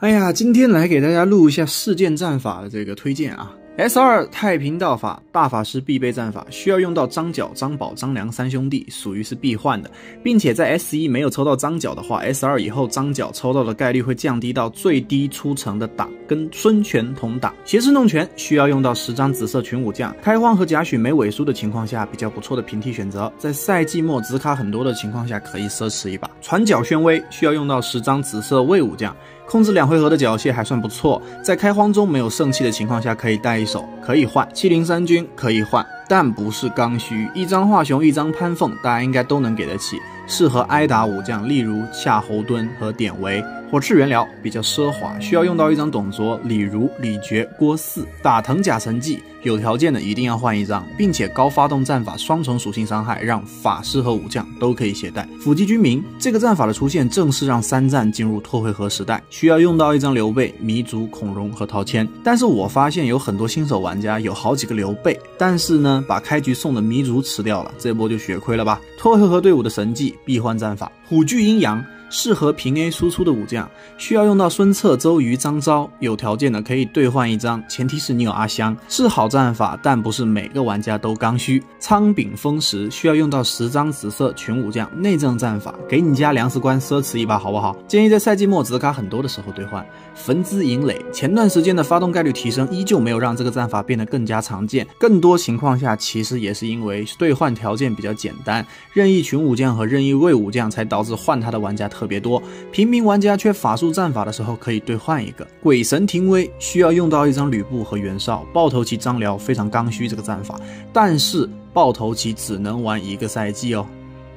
哎呀，今天来给大家录一下事件战法的这个推荐啊。S 二太平道法大法师必备战法，需要用到张角、张宝、张良三兄弟，属于是必换的，并且在 S 一没有抽到张角的话，S 二以后张角抽到的概率会降低到最低出城的档，跟孙权同档。挟持弄权需要用到十张紫色群武将，开荒和贾诩没尾书的情况下，比较不错的平替选择，在赛季末紫卡很多的情况下可以奢侈一把。传角宣威需要用到十张紫色魏武将。控制两回合的缴械还算不错，在开荒中没有圣器的情况下可以带一手，可以换七零三军可以换，但不是刚需。一张华雄，一张潘凤，大家应该都能给得起，适合挨打武将，例如夏侯惇和典韦。火赤元辽比较奢华，需要用到一张董卓、李儒、李傕、郭汜。打藤甲神技，有条件的一定要换一张，并且高发动战法，双重属性伤害，让法师和武将都可以携带。辅击军民这个战法的出现，正是让三战进入拓回合时代，需要用到一张刘备、糜竺、孔融和陶谦。但是我发现有很多新手玩家有好几个刘备，但是呢，把开局送的糜竺吃掉了，这波就血亏了吧？拓回合队伍的神技闭环战法，虎踞阴阳。适合平 A 输出的武将，需要用到孙策、周瑜、张昭，有条件的可以兑换一张，前提是你有阿香，是好战法，但不是每个玩家都刚需。仓廪丰实，需要用到十张紫色群武将，内政战法，给你家粮食官奢侈一把好不好？建议在赛季末紫卡很多的时候兑换。焚资营垒，前段时间的发动概率提升，依旧没有让这个战法变得更加常见，更多情况下其实也是因为兑换条件比较简单，任意群武将和任意魏武将才导致换他的玩家。特特别多，平民玩家缺法术战法的时候可以兑换一个鬼神廷威，需要用到一张吕布和袁绍，爆头期张辽非常刚需这个战法，但是爆头期只能玩一个赛季哦。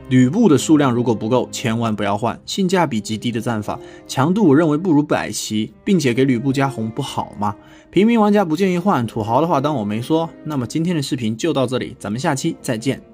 吕布的数量如果不够，千万不要换，性价比极低的战法，强度我认为不如百骑，并且给吕布加红不好吗？平民玩家不建议换，土豪的话当我没说。那么今天的视频就到这里，咱们下期再见。